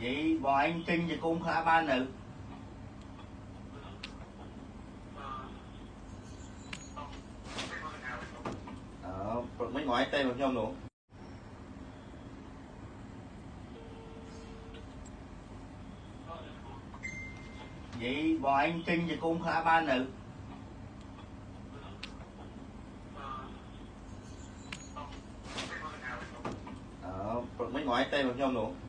vậy bọn anh trinh thì cũng khá ba nữ? Ờ mấy ngoại tên một không nữa vậy bọn anh trinh thì cũng khá ba nữ? Ờ mấy ngoại tên một không nữa